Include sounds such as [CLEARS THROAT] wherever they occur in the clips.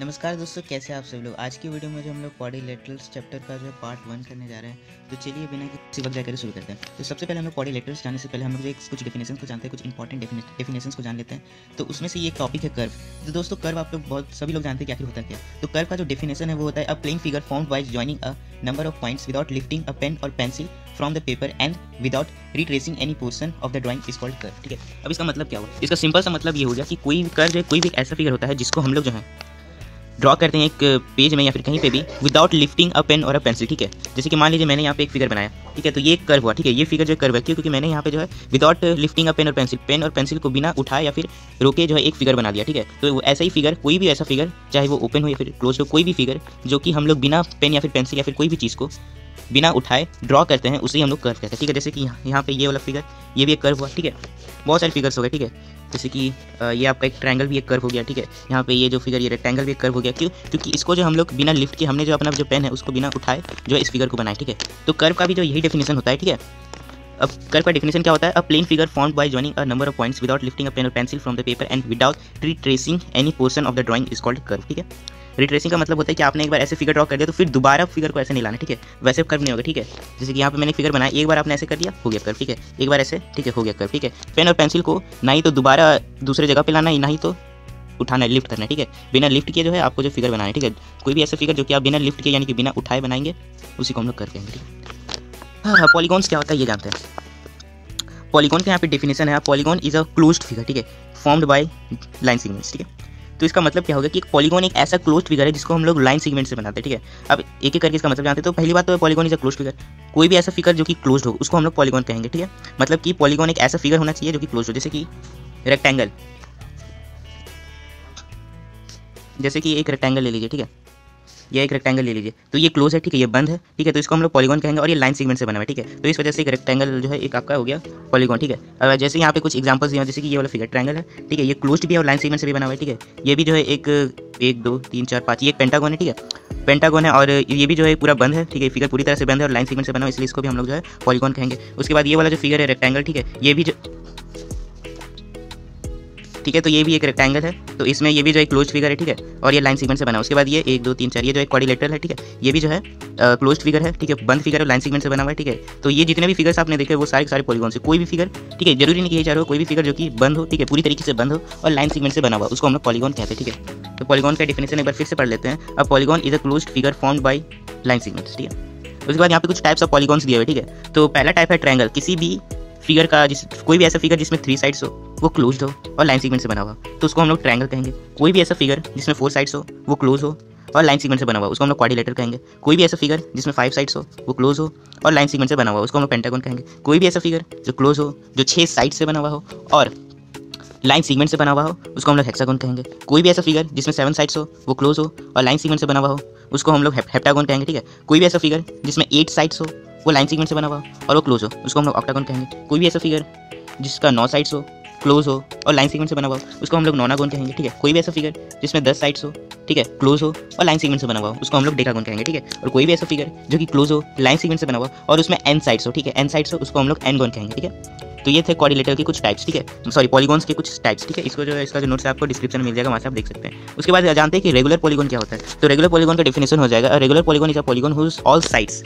नमस्कार दोस्तों, कैसे आप सब लोग? आज की वीडियो में जो हम लोग कॉर्डिलेटरल्स चैप्टर का जो पार्ट वन करने जा रहे हैं तो चलिए बिना किसी वक्त जाकर शुरू करते हैं। तो सबसे पहले हम लोग कॉर्डिलेटर्स जाने से पहले हम लोग एक कुछ डेफिनेशन को जानते हैं, कुछ इंपॉर्टेंट डेफिनेशन को जान लेते हैं। तो उसमें से ये टॉपिक है कर्व तो दोस्तों कर्व आप लोग बहुत, सभी लोग जानते हैं क्या होता है। क्या तो कर्व का जो डेफिनेशन है, वो होता है a playing figure form by joining a number of points without lifting a pen और pencil from the paper and without retracing any portion of the drawing is called curve ठीक है? अब इसका मतलब क्या हुआ? इसका सिंपल सा मतलब ये हो गया कि कोई कर्व है, कोई भी ऐसा फिगर होता है जिसको हम लोग जो है ड्रॉ करते हैं एक पेज में या फिर कहीं पे भी विदाउट लिफ्टिंग अ पेन और अ पेंसिल ठीक है? जैसे कि मान लीजिए मैंने यहाँ पे एक फिगर बनाया, ठीक है? तो ये कर्व हुआ, ठीक है? ये फिगर जो कर्व है, क्योंकि मैंने यहाँ पे जो है विदाउट लिफ्टिंग अ पेन और पेंसिल पेन और पेंसिल को बिना उठाए या फिर रोके जो है एक फिगर बना दिया, ठीक है? तो ऐसा ही फिगर कोई भी ऐसा फिगर चाहे वो ओपन हो या फिर क्लोज हो, कोई भी फिगर जो कि हम लोग बिना पेन या फिर पेंसिल या फिर कोई भी चीज़ को बिना उठाए ड्रॉ करते हैं, उसे हम लोग कर्व कहते हैं, ठीक है? जैसे कि यहाँ पे ये वाला फिगर ये भी एक कर्व हुआ, ठीक है? बहुत सारे फिगर्स हो गए, ठीक है? जैसे कि ये आपका एक ट्रैंगल भी एक कर्व हो गया, ठीक है? यहाँ पे ये जो फिगर ये रेक्टेंगल भी एक कर्व हो गया। क्यों? क्योंकि इसको जो हम लोग बिना लिफ्ट के, हमने जो अपना जो पेन है, उसको बिना उठाए जो इस फिगर को बनाए, ठीक है? तो कर्व का भी जो यही डेफिनेशन होता है, ठीक है? अब कर्व का डेफिनेशन क्या होता है? A plane figure form by joining a number of points without lifting a pen और pencil from the paper and without retracing any portion of the drawing is called curve ठीक है? Retracing का मतलब होता है कि आपने एक बार ऐसे फिगर ड्रॉ कर दिया तो फिर दोबारा फिगर को ऐसे नहीं लाना, ठीक है? वैसे कर्व नहीं होगा, ठीक है? जैसे कि यहाँ पे मैंने फिगर बनाया, एक बार आपने ऐसे कर दिया, हो गया कर्व ठीक है? एक बार ऐसे, ठीक है, हो गया कर्व ठीक है? पेन और पेंसिल को ना ही तो दोबारा दूसरे जगह पर लाना है, ना ही तो उठाना है लिफ्ट करना है, ठीक है? बिना लिफ्ट किए जो है आपको जो फिगर बनाना है, ठीक है? कोई भी ऐसा फिगर जो कि आप बिना लिफ्ट किए, यानी कि बिना उठाए बनाएँगे, उसी को हम लोग कर कहेंगे ठीक है? हाँ पॉलीगॉन्स क्या होता है, ये जानते हैं। पॉलीगॉन का यहाँ पे डेफिनेशन है polygon is a closed figure ठीक है? फॉर्म्ड बाय लाइन सिगमेंट्स ठीक है? तो इसका मतलब क्या होगा कि एक पॉलीगॉन एक ऐसा क्लोज फिगर है जिसको हम लोग लाइन सेगमेंट से बनाते हैं, ठीक है? अब एक एक करके इसका मतलब जानते हैं तो पहली बात तो polygon is a close figure कोई भी ऐसा फिगर जो कि क्लोज हो, उसको हम लोग पॉलीगॉन कहेंगे, ठीक है? मतलब कि पॉलीगोन एक ऐसा फिगर होना चाहिए जो कि क्लोज हो, जैसे कि रेक्टेंगल जैसे कि एक रेक्टेंगल ले लीजिए, ठीक है? ये एक रेक्टेंगल ले लीजिए। तो ये क्लोज है, ठीक है, ये बंद है, ठीक है तो इसको हम लोग पॉलीगॉन कहेंगे और ये लाइन सीगमेंट से बना है, ठीक है। तो इस वजह से एक रेक्टेंगल जो है, एक आपका हो गया पॉलीगॉन ठीक है। अब जैसे यहाँ पे कुछ एग्जाम्पल्स दिए जैसे कि ये वाला फिगर ट्रैंगल है, ठीक है, ये क्लोज भी है और लाइन सीगमेंट से भी बना हुआ है, ठीक है। ये भी जो है एक एक, दो, तीन, चार, पाँच, ये एक पेंटागोन है, ठीक है। पेंटागोन है और ये भी जो है पूरा बंद है, ठीक है फिगर पूरी तरह से बंद है और लाइन सीगमेंट से बना हुआ इसलिए इसको भी हम लोग जो है पॉलीगॉन कहेंगे। उसके बाद ये वाला जो फिगर है रेक्टेंगल ठीक है, ये भी जो ठीक है तो ये भी एक रेक्टेंगल है तो इसमें ये भी जो है क्लोज फिगर है, ठीक है, और ये लाइन सीगमेंट से बना उसके बाद ये एक, दो, तीन, चार, ये जो एक कॉर्डिलेटर है, ठीक है, ये भी जो है क्लोज फिगर है, ठीक है, बंद फिगर है लाइन सीगमेंट से बना हुआ है, ठीक है तो ये जितने भी फिगर्स आपने देखे, वो सारे सारे पॉलीगॉन से कोई भी फिगर ठीक है, ज़रूरी नहीं कि ये कोई भी फिगर जो कि बंद हो, ठीक है, पूरी तरीके से बंद हो, और लाइन सीगमेंट से बना हुआ उसको हम लोग पॉलीगॉन कहते हैं, ठीक है। तो पॉलीगॉन का डिफिनेशन एक बार फिर से पढ़ लेते हैं। अब polygon is a close figure form by line segments ठीक है। उसके बाद यहाँ पे कुछ टाइप्स ऑफ़ पॉलीगॉन्स दिए हुए ठीक है। तो पहला टाइप है ट्रैंगल किसी भी फिगर का जिस, कोई भी ऐसा फिगर जिसमें थ्री साइड्स हो, वो क्लोज हो और लाइन सीगमेंट से बना हुआ। तो उसको हम लोग ट्रायंगल कहेंगे। कोई भी ऐसा फिगर जिसमें फोर साइड्स हो, वो क्लोज हो और लाइन सीगमेंट से बना हुआ। उसको हम लोग क्वाड्रिलेटर कहेंगे। कोई भी ऐसा फिगर जिसमें फाइव साइड्स हो, वो क्लोज हो और लाइन सीगमेंट से बना हुआ। उसको हम लोग पेंटागन कहेंगे। कोई भी ऐसा फिगर जो क्लोज हो, जो छः साइड से बना हुआ हो और लाइन सीगमेंट से बना हुआ हो, उसको हम लोग हेक्सागोन कहेंगे। कोई भी ऐसा फिगर जिसमें सेवन साइड्स हो, वो क्लोज हो और लाइन सीगमेंट से बना हुआ हो, उसको हम लोग हेप्टागोन कहेंगे, ठीक है? कोई भी ऐसा फिगर जिसमें एट साइड्स हो वो लाइन सीगमेंट से बना हुआ, और वो क्लोज हो, उसको हम लोग ऑक्टागोन कहेंगे। कोई भी ऐसा फिगर जिसका नौ साइड्स हो क्लोज हो, और लाइन सीगमेंट से बना हुआ, उसको हम लोग नोनागोन कहेंगे, ठीक है? कोई भी ऐसा फिगर जिसमें दस साइड्स हो, ठीक है क्लोज हो, और लाइन सीगमेंट से बना हुआ, उसको हम लोग डेकागोन कहेंगे, ठीक है? और कोई भी ऐसा फिगर जो कि क्लोज हो लाइन सीगमेंट से बना हुआ, और उसमें एन साइड्स हो, ठीक है? एन साइड्स हो, उसको हम लोग एन गोन कहेंगे, ठीक है? तो ये थे कोऑर्डिनेटर के कुछ टाइप्स ठीक है? सॉरी पॉलीगॉन्स के कुछ टाइप्स ठीक है? इसको जो है, इसका जो नोट्स आपको डिस्क्रिप्शन मिल जाएगा, वहाँ से आप देख सकते हैं। उसके बाद जानते हैं कि रेगुलर पॉलीगॉन क्या होता है। तो रेगुलर पॉलीगॉन का डिफिनेशन हो जाएगा regular polygon is a polygon whose all sides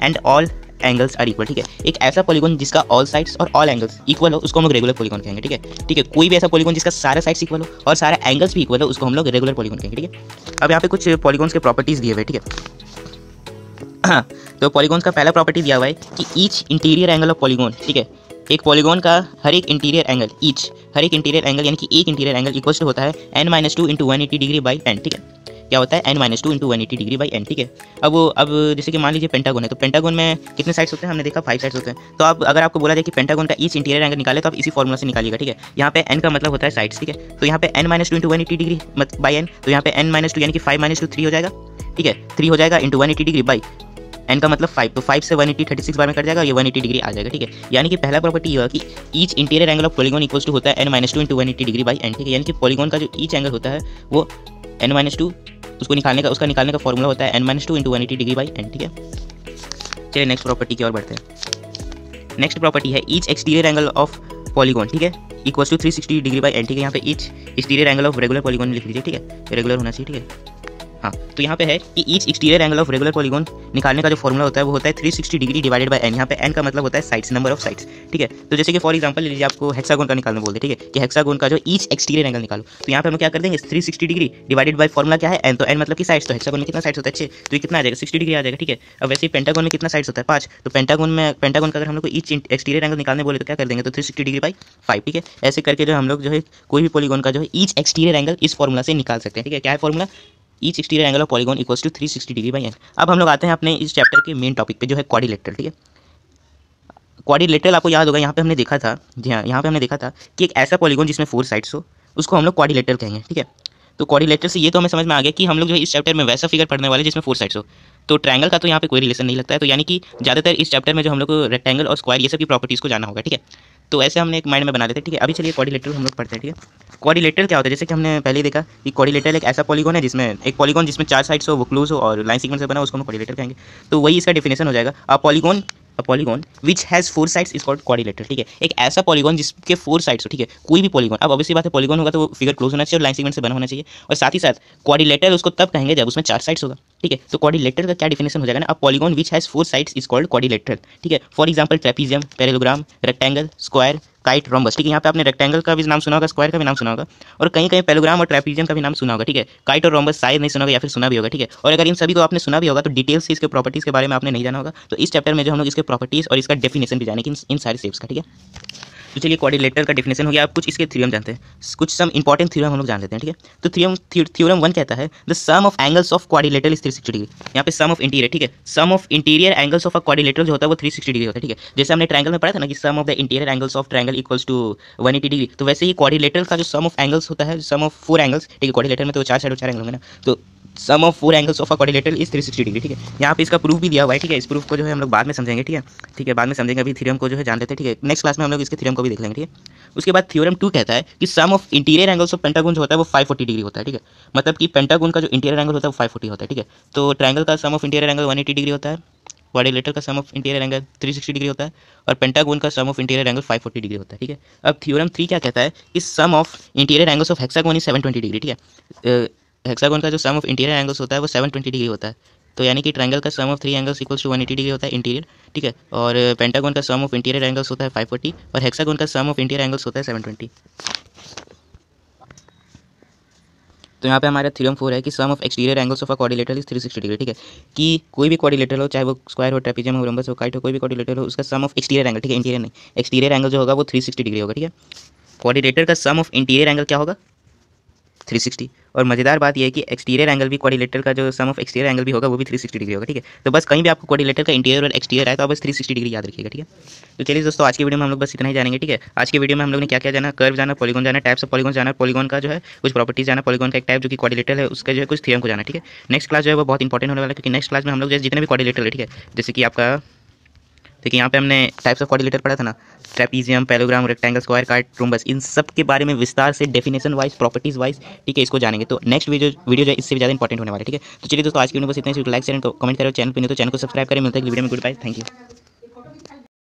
and all angles are equal ठीक है? एक ऐसा पॉलीगॉन जिसका ऑल साइड्स और ऑल एंगल्स इक्वल हो, उसको हम लोग रेगुलर पॉलीगॉन कहेंगे, ठीक है? ठीक है, कोई भी ऐसा पॉलीगॉन जिसका सारा साइड्स इक्वल हो और सारे एंगल्स भी इक्वल हो, उसको हम लोग रेगुलर पॉलीगॉन कहेंगे, ठीक है? अब यहाँ पे कुछ पॉलीगॉन्स के प्रॉपर्टीज़ दिए हुए ठीक है? हाँ [CLEARS THROAT] तो पॉलीगॉन्स का पहला प्रॉपर्टी दिया हुआ है कि each interior angle of polygon ठीक है? एक पॉलीगॉन का हर एक इंटीरियर एंगल ईच हर एक इंटीरियर एंगल यानी कि एक इंटीरियर एंगल इक्वल्स टू होता है N minus two into one eighty degree by N ठीक है? क्या होता है? N minus two into one eighty degree by N ठीक है? अब वो, अब जैसे कि मान लीजिए पेंटागोन है तो पेंटागोन में कितने साइड्स होते हैं? हमने देखा फाइव साइड्स होते हैं। तो अब अगर आपको बोला जाए कि पेंटागोन का ईच इंटीरियर एंगल निकाले तो आप इसी फॉर्मुला से निकालिएगा, ठीक है? यहाँ पे एन का मतलब होता है साइड्स ठीक है? तो यहाँ पे N minus two into one eighty degree by N तो यहाँ पे एन माइनस टू यानी कि फाइव माइनस टू थ्री हो जाएगा, ठीक है? थ्री हो जाएगा into one eighty degree by N का मतलब फाइव तो फाइव से वन एटी थर्टी सिक्स बार में कट जाएगा ये वन एटी डिग्री आ जाएगा, ठीक है? यानी कि पहला प्रॉपर्टी ये कि each interior angle of polygon equals to होता है N minus two into one eighty degree by N ठीक है? यानी कि पॉलीगॉन का जो ईच एंगल होता है, वो एन माइनस टू उसको निकालने का, उसका निकालने का फॉर्मूला होता है N minus two into one eighty degree by N ठीक है? चलिए नेक्स्ट प्रॉपर्टी की ओर बढ़ते हैं। नेक्स्ट प्रॉपर्टी है each exterior angle of polygon ठीक है? Equal to three sixty degree by N ठीक है? यहाँ पे each exterior angle of regular polygon लिख लीजिए, ठीक है? रेगुलर होना चाहिए, ठीक है? हाँ तो यहाँ पे है कि each exterior angle of regular polygon निकालने का जो फॉर्मुला होता है, वो होता है 360 डिग्री डिवाइडेड बाय एन यहाँ पे एन का मतलब होता है साइड्स नंबर ऑफ़ साइड्स ठीक है? तो जैसे कि फॉर एग्जांपल ले लीजिए आपको हेक्सागोन का निकालना बोलते ठीक है? कि हेक्सागोन का जो ईच एक्सटीरियर एंगल निकालो तो यहाँ पे हम क्या कर देंगे? 360 डिग्री डिवाइडेड बाय फॉर्मुला क्या है? एन तो एन मतलब की साइड्स तो हेक्सागोन में कितना साइड्स होता है? अच्छे तो ये कितना आ जाएगा? सिक्सटी डिग्री आ जाएगा, ठीक है? अब वैसे पेंटागोन में कितना साइड्स होता है? पाँच तो पेंटागोन में पेंटागोन का अगर हम लोग ईच एक्सटीरियर एंगल निकालने बोले तो क्या कर देंगे? तो थ्री डिग्री बाई फाइव ठीक है? ऐसे करके जो हम लोग जो है, कोई भी पॉलीगॉन का जो है ईच एक्सटीरियर एंगल इस फॉर्मुला से निकाल सकते हैं, ठीक है? क्या है formula each exterior angle of polygon equals to 360 degree by अब हम लोग आते हैं अपने इस चैप्टर के मेन टॉपिक पे, जो है क्वाड्रिलेटरल ठीक है? क्वाड्रिलेटरल आपको याद होगा, यहाँ पे हमने देखा था, जी हाँ यहाँ पे हमने देखा था कि एक ऐसा पॉलीगॉन जिसमें फोर साइड्स हो, उसको हम लोग क्वाड्रिलेटरल कहेंगे, ठीक है? तो क्वाड्रिलेटरल से ये तो हमें समझ में आ गया कि हम लोग जो है इस चैप्टर में वैसा फिगर पढ़ने वाले जिसमें फोर साइड्स हो। तो ट्रायंगल का तो यहाँ पे कोई रिलेशन नहीं लगता है तो यानी कि ज़्यादातर इस चैप्टर में जो हम लोग को रेक्टेंगल और स्क्वायर ये सब की प्रॉपर्टीज़ को जाना होगा, ठीक है? तो ऐसे हमने एक माइंड में बना लेते हैं ठीक है? अभी चलिए कॉर्डिलेटर हम लोग पढ़ते हैं, ठीक है? कॉर्डिलेटर क्या होता है? जैसे कि हमने पहले देखा कि कॉर्डिलेटर एक ऐसा पॉलीगॉन है जिसमें, एक पॉलीगॉन जिसमें चार साइड्स हो, वो क्लोज हो और लाइन सीक्वेंस से बना, उसको हम कॉर्डिलेटर कहेंगे। तो वही इसका डिफिनेशन हो जाएगा। अब polygon a polygon which has four sides is called quadrilateral ठीक है? एक ऐसा पॉलीगॉन जिसके फोर साइड्स हो, ठीक है? कोई भी पॉलीगॉन अब ऑब्वियसली बात है पॉलीगॉन होगा तो वो फिगर क्लोज होना चाहिए और लाइन सेगमेंट से बना होना चाहिए। और साथ ही साथ क्वारिलेटर उसको तब कहेंगे जब उसमें चार साइड्स होगा, ठीक है? तो क्वारिलेटर का क्या डिफिनेशन हो जाएगा ना? अब polygon which has four sides is called quadrilateral ठीक है? For example trapezium parallelogram rectangle square kite rhombus ठीक है? यहाँ पे आपने रेक्टेंगल का भी नाम सुना होगा स्क्वायर का भी नाम सुना होगा, और कहीं कहीं पेलोग्राम और ट्रेपीजियम का भी नाम सुना होगा, ठीक है? काइट और रोम्बस शायद नहीं सुना होगा या फिर सुना भी होगा, ठीक है? और अगर इन सभी को आपने सुना भी होगा तो डिटेल्स से इसके प्रॉपर्टीज़ के बारे में आपने नहीं जाना होगा तो इस चैप्टर में जो हम लोग इसके प्रॉपर्टीज़ और इसका डेफिनेशन भी जाने की इन सारी शेप्स का, ठीक है? तो चलिए क्वाड्रिलेटर का डेफिनेशन हो गया, आप कुछ इसके थ्योरम जानते हैं। कुछ सम इंपॉर्टेंट थ्योरम हम लोग जान लेते हैं, ठीक है? तो थ्योरम थ्योरम वन कहता है the sum of angles of quadrilateral is 360 degree यहाँ पे सम ऑफ़ इंटीरियर ठीक है? Sum of interior angles of a quadrilateral जो होता है वो 360 डिग्री होता है, ठीक है? जैसे हमने ट्रायंगल में पढ़ा था ना कि sum of the interior angles of triangle equals to 180 degree तो वैसे ही क्वाड्रिलेटर का जो सम ऑफ़ एंगल्स होता है सम ऑफ़ फोर एंगल्स ठीक है? क्वाड्रिलेटर में तो चार साइड चार एंगल होंगे ना तो sum of four angles of a quadrilateral is 360 degree ठीक है? यहाँ पे इसका प्रूफ भी दिया हुआ है, ठीक है? इस प्रूफ को जो है हम लोग बाद में समझेंगे, ठीक है? ठीक है, बाद में समझेंगे, अभी थ्योरम को जो है जान लेते हैं ठीक है? नेक्स्ट क्लास में हम लोग इसके थ्योरम को भी देख लेंगे, ठीक है? उसके बाद थ्योरम टू कहता है कि sum of interior angles of pentagon जो होता है, वो 540 डिग्री होता है, ठीक है? मतलब कि पेंटागोन का जो इंटीरियर एंगल होता है, वो 540 होता है, ठीक है? तो ट्रायंगल का sum of interior angle 180 degree होता है क्वाड्रिलेटर का sum of interior angle 360 degree होता है, और पेंटागोन का sum of interior angle 540 degree होता है, ठीक है? अब थ्योरम थ्री क्या कहता है कि sum of interior angles of hexagon is 720 degree ठीक है? हेक्सागोन का जो सम ऑफ़ इंटीरियर एंगल्स होता है, वो 720 डिग्री होता है। तो यानी कि ट्रायंगल का sum of three angles equals to one eighty degree होता है इंटीरियर ठीक है? और पेंटागोन का सम ऑफ़ इंटीरियर एंगल्स होता है फाइव फोर्टी और हेक्सागोन का सम ऑफ़ इंटीरियर एंगल्स होता है सेवन ट्वेंटी तो यहाँ पे हमारा थ्योरम फोर है कि sum of exterior angles of a is 360 degree ठीक है? कि कोई भी कोऑर्डिनेटर हो, चाहे वो स्क्वायर हो ट्रेपेजियम हो रंबस हो काइट हो, कोई भी कोऑर्डिनेटर हो, उसका सम ऑफ़ एक्सटीरियर एंगल ठीक है? इंटीरियर नहीं। एक्सटीरियर एंगल जो होगा वो 360 डिग्री होगा, ठीक है? कोऑर्डिनेटर का सम ऑफ़ इंटीरियर एंगल क्या होगा? 360 और मज़ेदार बात यह है कि एक्सटीरियर एंगल भी कोऑर्डिनेटर का जो सम ऑफ़ एक्सटीरियर एंगल भी होगा, वो भी 360 डिग्री होगा, ठीक है? तो बस कहीं भी आपको कोऑर्डिनेटर का इंटीरियर और एक्सटीरियर आए तो आप बस 360 डिग्री याद रखिएगा, ठीक है? तो चलिए दोस्तों, आज की वीडियो में हम लोग बस इतना ही जानेंगे, ठीक है? आज की वीडियो में हम लोग ने क्या क्या जाना? कर्व जाना पॉलीगॉन जाना टाइप्स ऑफ़ पॉलीगॉन जाना पॉलीगॉन का जो है, कुछ प्रॉपर्टीज़ जाना पॉलीगॉन का एक टाइप जो कि कोऑर्डिनेटर है, उसका जो है कुछ थ्योरम को जाना, ठीक है? नेक्स्ट क्लास जो है वो बहुत इंपॉर्टेंट होने वाला है, क्योंकि नेक्स्ट क्लास में हम लोग जितने भी कोऑर्डिनेटर है, ठीक है? जैसे कि आपका देखिए, यहाँ पे हमने टाइप्स ऑफ़ कॉर्डिलेटर पढ़ा था ना ट्रेपीजियम पैलोग्राम रेक्टेंगल स्क्वायर कार्ड ट्रोम्बस इन सब के बारे में विस्तार से डेफिनेशन वाइज प्रॉपर्टीज़ वाइज ठीक है, इसको जानेंगे। तो नेक्स्ट वीडियो वीडियो जो है, इससे भी ज़्यादा इंपॉर्टेंट होने वाले ठीक है? तो चलिए दोस्तों, आज की वीडियो बस इतने लाइक करें को कमेंट करो चैनल पर नहीं तो चैनल को सब्सक्राइब करें। मिलते हैं वीडियो में। Good bye thank you